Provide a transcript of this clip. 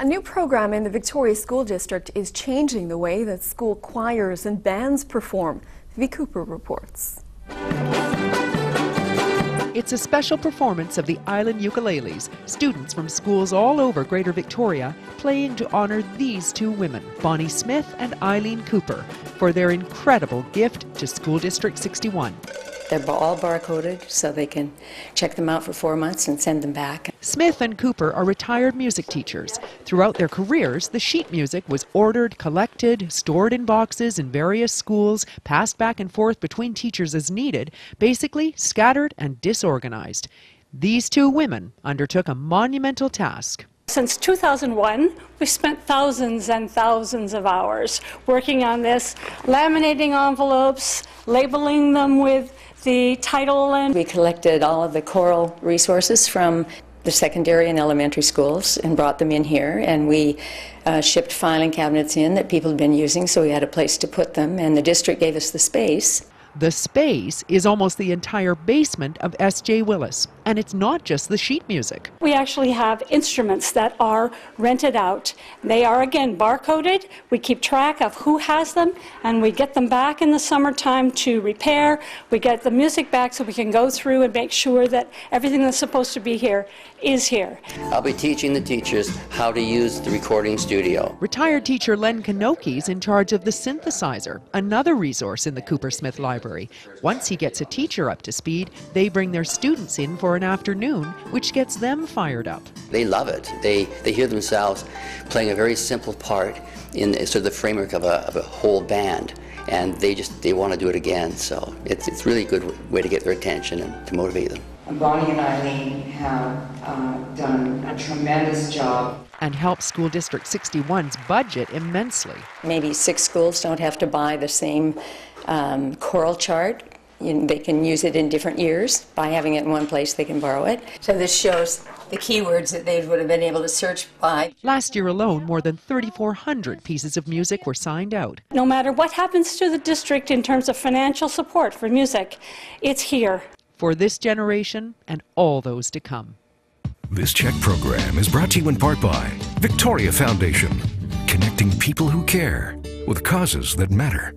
A new program in the Victoria School District is changing the way that school choirs and bands perform. V. Cooper reports. It's a special performance of the Island Ukuleles, students from schools all over Greater Victoria playing to honor these two women, Bonnie Smith and Eileen Cooper, for their incredible gift to School District 61. They're all barcoded so they can check them out for four months and send them back. Smith and Cooper are retired music teachers. Throughout their careers, the sheet music was ordered, collected, stored in boxes in various schools, passed back and forth between teachers as needed, basically scattered and disorganized. These two women undertook a monumental task. Since 2001, we've spent thousands and thousands of hours working on this, laminating envelopes, labeling them with the title and We collected all of the choral resources from the secondary and elementary schools and brought them in here. And we uh, shipped filing cabinets in that people had been using so we had a place to put them. And the district gave us the space the space is almost the entire basement of S.J. Willis, and it's not just the sheet music. We actually have instruments that are rented out. They are again barcoded. We keep track of who has them, and we get them back in the summertime to repair. We get the music back so we can go through and make sure that everything that's supposed to be here is here. I'll be teaching the teachers how to use the recording studio. Retired teacher Len Kanoki is in charge of the synthesizer, another resource in the Cooper Smith Library library. Once he gets a teacher up to speed, they bring their students in for an afternoon, which gets them fired up. They love it. They, they hear themselves playing a very simple part in sort of the framework of a, of a whole band and they just they want to do it again so it's, it's really a good way to get their attention and to motivate them bonnie and eileen have uh, done a tremendous job and help School District 61's budget immensely. Maybe six schools don't have to buy the same um, choral chart. You know, they can use it in different years. By having it in one place, they can borrow it. So this shows the keywords that they would have been able to search by. Last year alone, more than 3,400 pieces of music were signed out. No matter what happens to the district in terms of financial support for music, it's here. For this generation and all those to come. This CHEK program is brought to you in part by Victoria Foundation, connecting people who care with causes that matter.